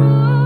Oh.